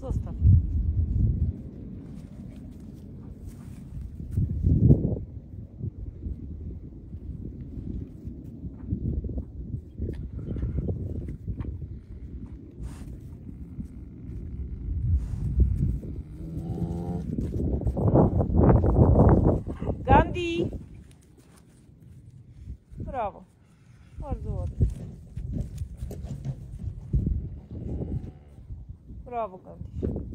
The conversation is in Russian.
Zostaw. Gandhi! Brawo. Bardzo ładnie. provocantes